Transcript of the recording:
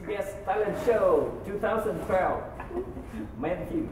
CBS Talent Show 2012 Matthew.